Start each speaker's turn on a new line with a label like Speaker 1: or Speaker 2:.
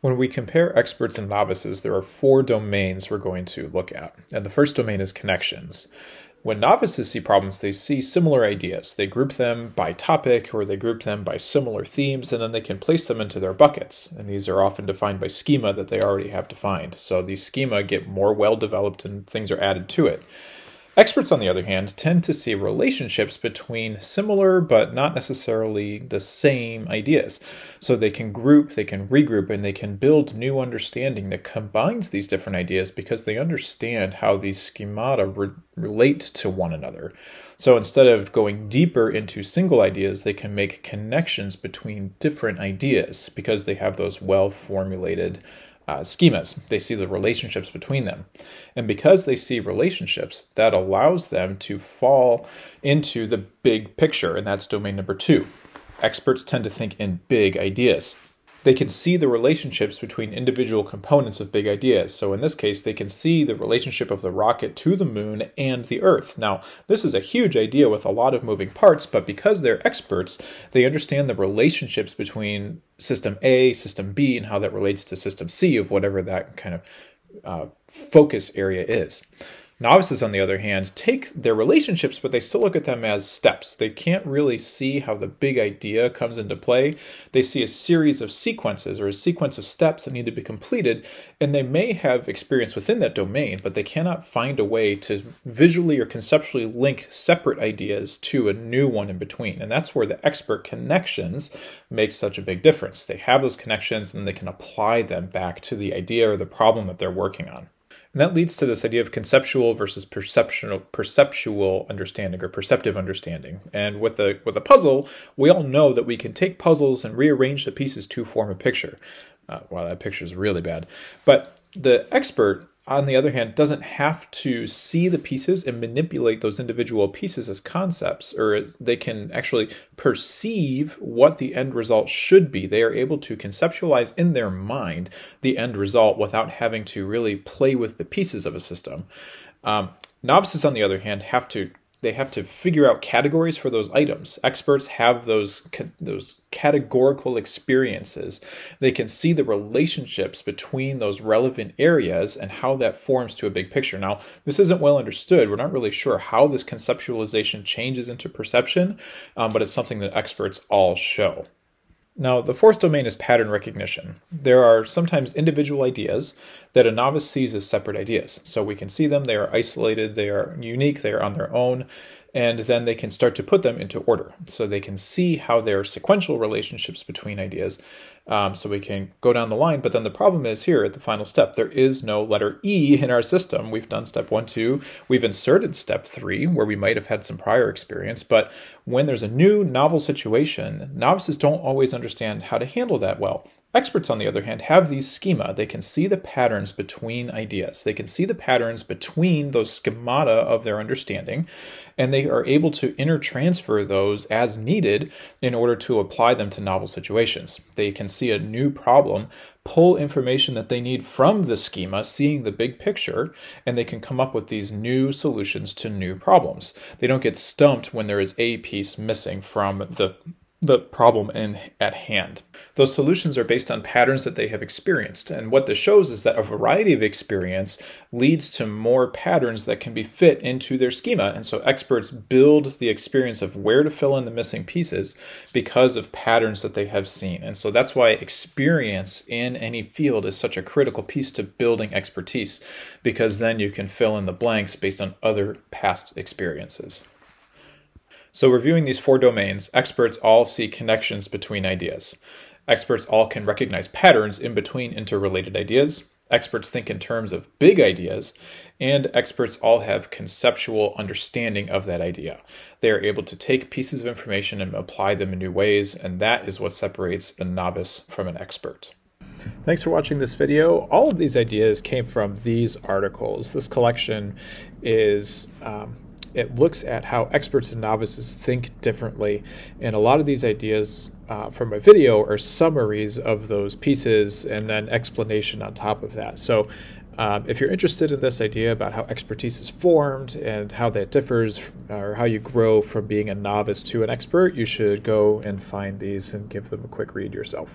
Speaker 1: When we compare experts and novices, there are four domains we're going to look at. And the first domain is connections. When novices see problems, they see similar ideas. They group them by topic or they group them by similar themes, and then they can place them into their buckets. And these are often defined by schema that they already have defined. So these schema get more well developed and things are added to it. Experts, on the other hand, tend to see relationships between similar but not necessarily the same ideas. So they can group, they can regroup, and they can build new understanding that combines these different ideas because they understand how these schemata re- relate to one another. So instead of going deeper into single ideas, they can make connections between different ideas because they have those well formulated uh, schemas. They see the relationships between them. And because they see relationships, that allows them to fall into the big picture, and that's domain number two. Experts tend to think in big ideas they can see the relationships between individual components of big ideas. So in this case, they can see the relationship of the rocket to the moon and the Earth. Now, this is a huge idea with a lot of moving parts, but because they're experts, they understand the relationships between system A, system B, and how that relates to system C of whatever that kind of uh, focus area is. Novices, on the other hand, take their relationships, but they still look at them as steps. They can't really see how the big idea comes into play. They see a series of sequences or a sequence of steps that need to be completed, and they may have experience within that domain, but they cannot find a way to visually or conceptually link separate ideas to a new one in between. And that's where the expert connections makes such a big difference. They have those connections and they can apply them back to the idea or the problem that they're working on. And that leads to this idea of conceptual versus perceptual perceptual understanding or perceptive understanding. And with a with a puzzle, we all know that we can take puzzles and rearrange the pieces to form a picture. Uh, that picture is really bad. But the expert on the other hand, doesn't have to see the pieces and manipulate those individual pieces as concepts, or they can actually perceive what the end result should be. They are able to conceptualize in their mind the end result without having to really play with the pieces of a system. Um, novices, on the other hand, have to they have to figure out categories for those items. Experts have those those categorical experiences. They can see the relationships between those relevant areas and how that forms to a big picture. Now, this isn't well understood. We're not really sure how this conceptualization changes into perception, um, but it's something that experts all show. Now, the fourth domain is pattern recognition. There are sometimes individual ideas that a novice sees as separate ideas. So we can see them, they are isolated, they are unique, they are on their own, and then they can start to put them into order. So they can see how there are sequential relationships between ideas. Um, so we can go down the line, but then the problem is here at the final step, there is no letter E in our system. We've done step one, two, we've inserted step three, where we might have had some prior experience, but when there's a new novel situation, novices don't always understand how to handle that well. Experts, on the other hand, have these schema. They can see the patterns between ideas. They can see the patterns between those schemata of their understanding, and they are able to intertransfer those as needed in order to apply them to novel situations. They can see a new problem, pull information that they need from the schema, seeing the big picture, and they can come up with these new solutions to new problems. They don't get stumped when there is a piece missing from the the problem in, at hand. Those solutions are based on patterns that they have experienced. And what this shows is that a variety of experience leads to more patterns that can be fit into their schema. And so experts build the experience of where to fill in the missing pieces because of patterns that they have seen. And so that's why experience in any field is such a critical piece to building expertise, because then you can fill in the blanks based on other past experiences. So, reviewing these four domains, experts all see connections between ideas. Experts all can recognize patterns in between interrelated ideas. Experts think in terms of big ideas, and experts all have conceptual understanding of that idea. They are able to take pieces of information and apply them in new ways, and that is what separates a novice from an expert. Thanks for watching this video. All of these ideas came from these articles. This collection is um, it looks at how experts and novices think differently. And a lot of these ideas uh, from my video are summaries of those pieces and then explanation on top of that. So um, if you're interested in this idea about how expertise is formed and how that differs or how you grow from being a novice to an expert, you should go and find these and give them a quick read yourself.